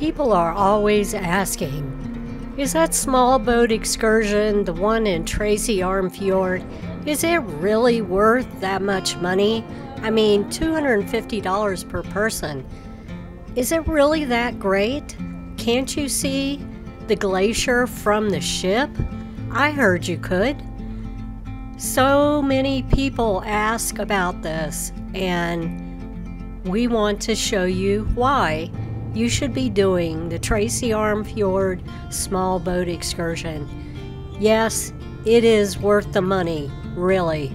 People are always asking, is that small boat excursion, the one in Tracy Arm Fjord, is it really worth that much money? I mean, $250 per person. Is it really that great? Can't you see the glacier from the ship? I heard you could. So many people ask about this, and we want to show you why you should be doing the Tracy Arm Fjord small boat excursion. Yes, it is worth the money, really.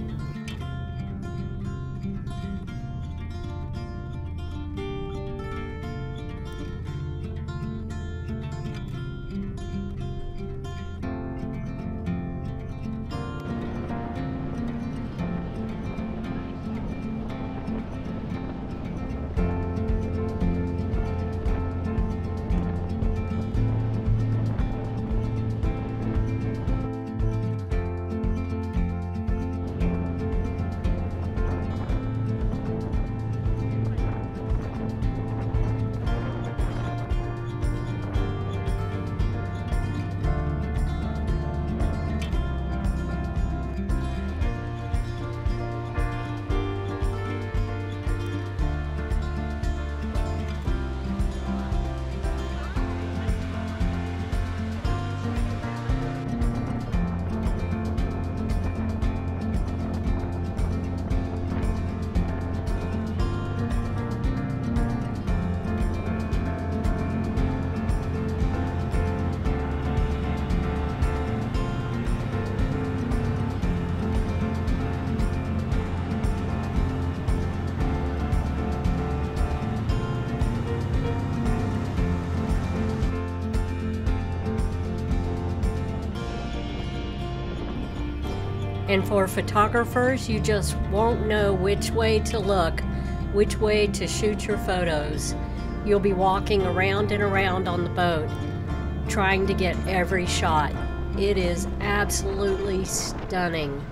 And for photographers, you just won't know which way to look, which way to shoot your photos. You'll be walking around and around on the boat, trying to get every shot. It is absolutely stunning.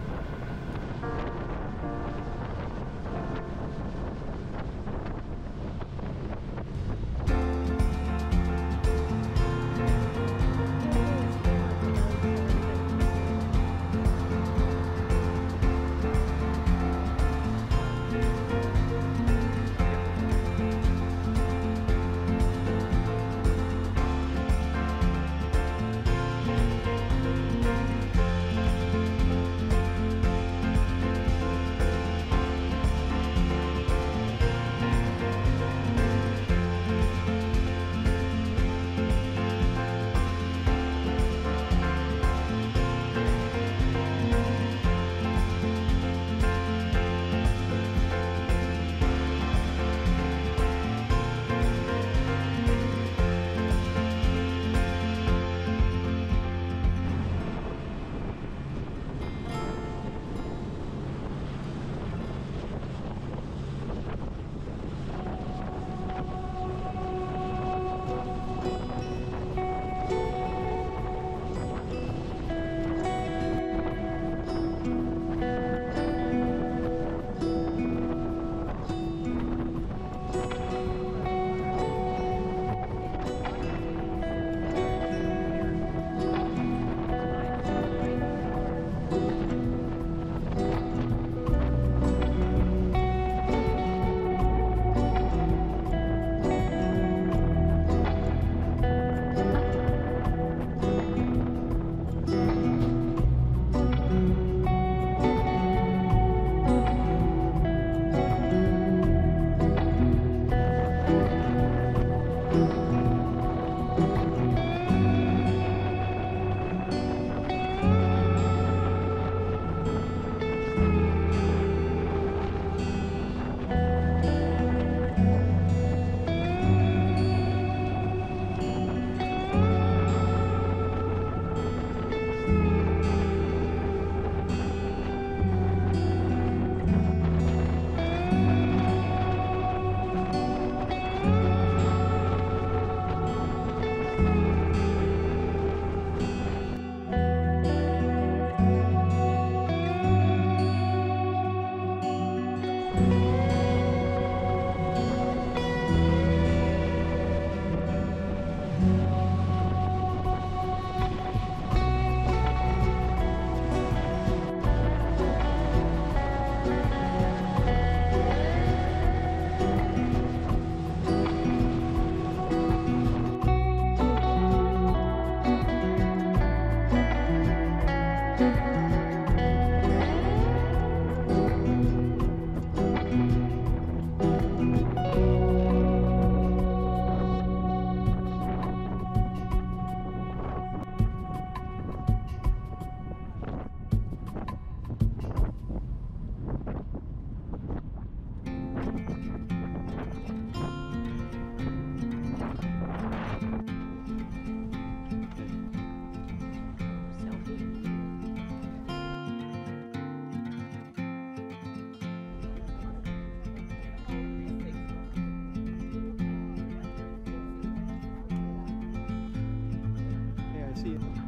See you.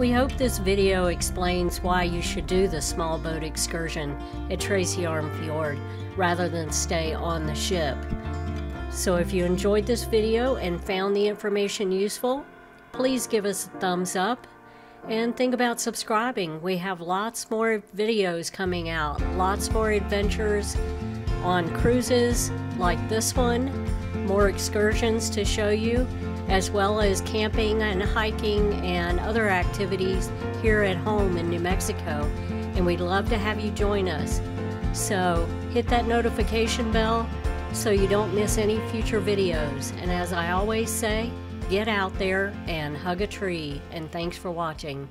We hope this video explains why you should do the small boat excursion at Tracy Arm Fjord rather than stay on the ship. So if you enjoyed this video and found the information useful, please give us a thumbs up and think about subscribing. We have lots more videos coming out, lots more adventures on cruises like this one, more excursions to show you, as well as camping and hiking and other activities here at home in New Mexico. And we'd love to have you join us. So hit that notification bell so you don't miss any future videos. And as I always say, get out there and hug a tree. And thanks for watching.